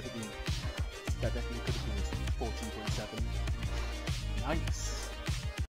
could have been. That definitely could have been 14.7. Nice.